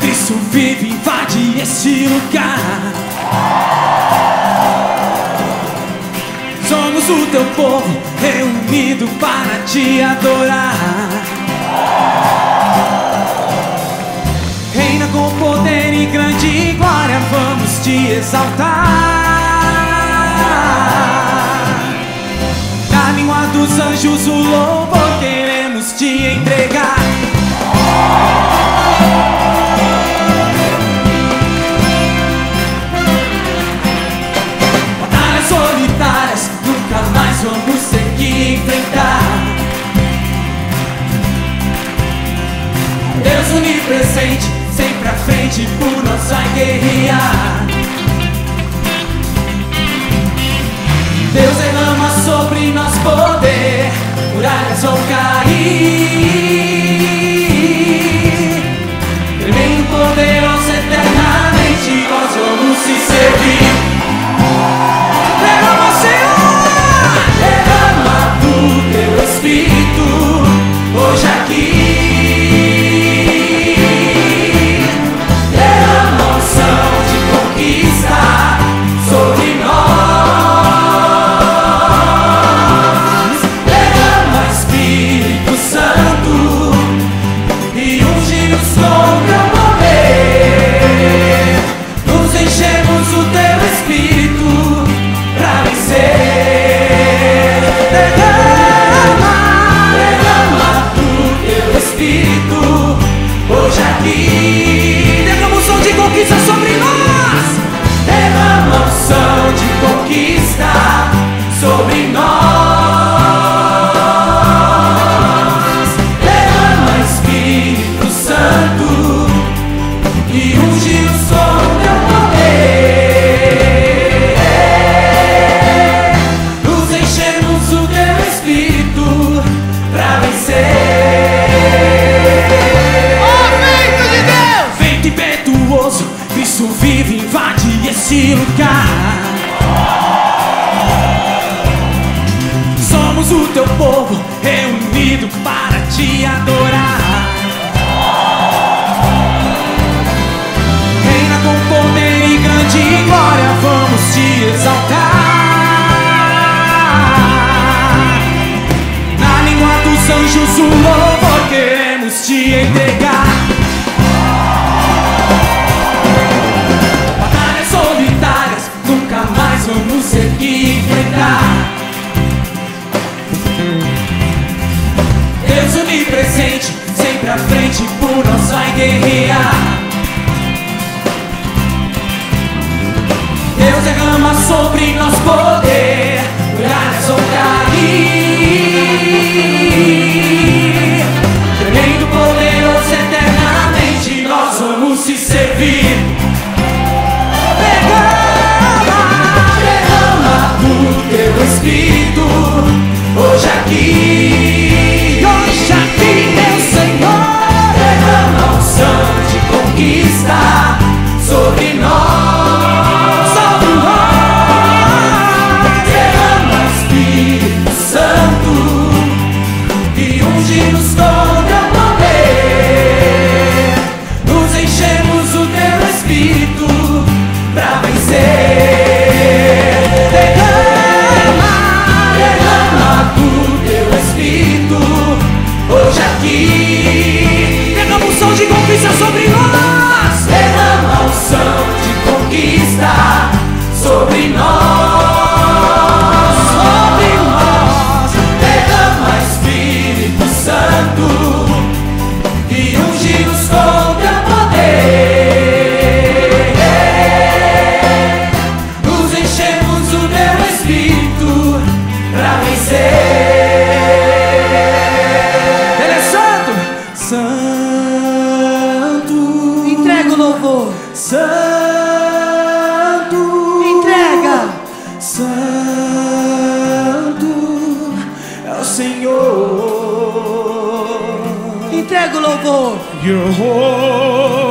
Cristo vive, invade esse lugar. Somos o teu povo reunido para te adorar. Reina com poder e grande glória, vamos te exaltar. Na língua dos anjos, o louvor queremos te entregar. Onipresente, sempre à frente, por nós vai guerrear. Deus derrama sobre nós poder, muralhas vão cair. Espírito hoje aqui. Derrama unção de conquista sobre esse lugar. Somos o teu povo reunido para te adorar. Guerrear. Deus derrama sobre nós poder, muralhas vão cair. Tremendo, poderoso, eternamente, nós vamos se servir. Derrama, derrama do teu Espírito, hoje aqui. De conquista sobre nós. Santo, Entrega. santo é o Senhor. Entrega o louvor. Holy.